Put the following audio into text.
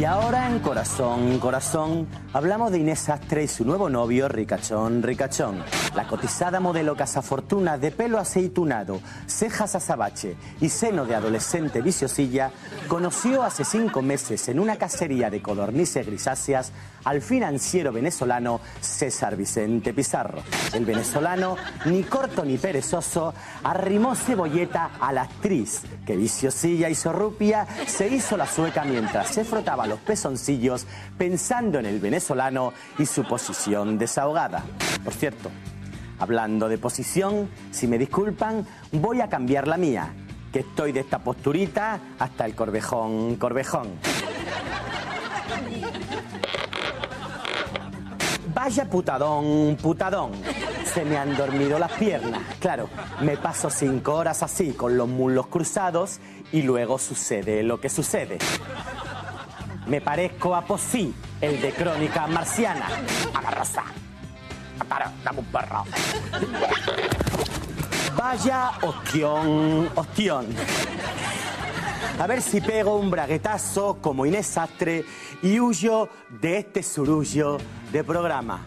Y ahora en Corazón, Corazón, hablamos de Inés Astre y su nuevo novio, Ricachón, Ricachón. La cotizada modelo Casafortuna de pelo aceitunado, cejas azabache y seno de adolescente viciosilla, conoció hace cinco meses en una cacería de codornices grisáceas al financiero venezolano César Vicente Pizarro. El venezolano, ni corto ni perezoso, arrimó cebolleta a la actriz, que viciosilla y zorrupia se hizo la sueca mientras se frotaba los pezoncillos pensando en el venezolano y su posición desahogada. Por cierto, hablando de posición, si me disculpan, voy a cambiar la mía, que estoy de esta posturita hasta el corvejón, corvejón. Vaya putadón, putadón. Se me han dormido las piernas. Claro, me paso cinco horas así con los muslos cruzados y luego sucede lo que sucede. Me parezco a Posí, el de Crónica Marciana. Agarrosa. Para, dame un perro. Vaya ostión, ostión. A ver si pego un braguetazo como Inés Sastre y huyo de este surullo de programa.